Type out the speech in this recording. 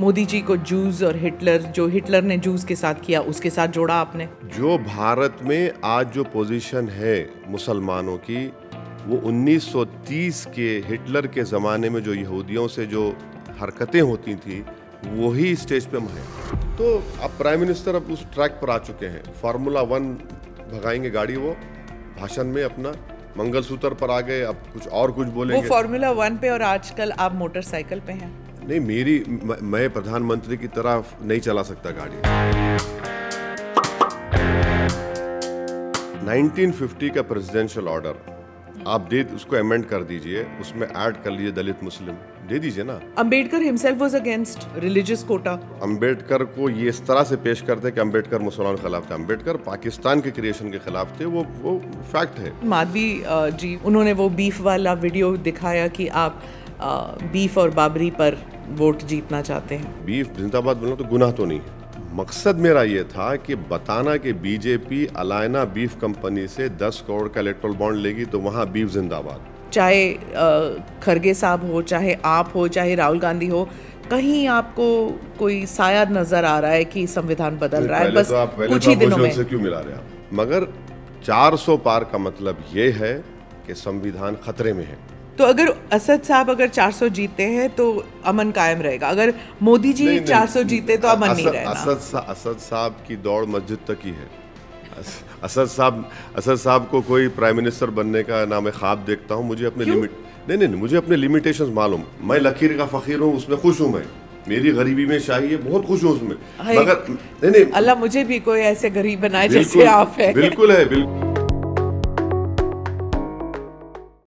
मोदी जी को जूस और हिटलर जो हिटलर ने जूस के साथ किया उसके साथ जोड़ा आपने। जो भारत में आज जो पोजीशन है मुसलमानों की वो 1930 के हिटलर के ज़माने में जो यहूदियों से जो हरकतें होती थी वही स्टेज पे हम हैं तो अब प्राइम मिनिस्टर अब उस ट्रैक पर आ चुके हैं। फार्मूला वन भगाएँगे गाड़ी वो भाषण में अपना मंगलसूत्र पर आ गए अब कुछ और कुछ वो फार्मूला वन पे और आजकल आप मोटरसाइकिल पे हैं। नहीं मेरी म- मैं प्रधानमंत्री की तरह नहीं चला सकता गाड़ी। 1950 का प्रेसिडेंशियल ऑर्डर आप दे उसको अमेंड कर दीजिए उसमें ऐड कर लीजिए दलित मुस्लिम। दे दीजिए ना। Ambedkar himself was against religious quota Ambedkar को ये इस तरह से पेश करते कि अंबेडकर मुसलमानों के खिलाफ थे। अंबेडकर पाकिस्तान के क्रिएशन के खिलाफ थे वो वो फैक्ट है। माधवी जी उन्होंने वो बीफ वाला वीडियो दिखाया कि आप बीफ और बाबरी पर वोट जीतना चाहते हैं। बीफ जिंदाबाद बोलना तो गुनाह तो नहीं है। मकसद मेरा ये था कि बताना कि बीजेपी अलायना बीफ कंपनी से 10 करोड़ का इलेक्ट्रोल बॉन्ड लेगी तो वहाँ बीफ जिंदाबाद। चाहे खरगे साहब हो चाहे आप हो चाहे राहुल गांधी हो कहीं आपको कोई साया नज़र आ रहा है कि संविधान बदल रहा है? बस तो आप पहले कुछ तो ही दिनों में। क्यों मिला रहे आप? मगर 400 पार का मतलब ये है कि संविधान खतरे में है। तो अगर असद साहब अगर 400 जीते हैं तो अमन कायम रहेगा। अगर मोदी जी नहीं, नहीं, 400 जीते तो अमन नहीं असद- रहेगा असद सा, असद साहब की दौड़ मस्जिद तक ही है। अस- असद साहब असद साहब को कोई प्राइम मिनिस्टर बनने का ना मैं ख्वाब देखता हूँ मुझे अपने लिमिट नहीं नहीं नहीं, मुझे अपने लिमिटेशंस मालूम। मैं लकीर का फकीर हूँ उसमें खुश हूँ मैं। मेरी गरीबी में शाही है बहुत खुश हूँ उसमें। मगर नहीं नहीं। अल्लाह मुझे भी कोई ऐसे गरीब बनाए जैसे आप है। बिल्कुल है बिल्कुल।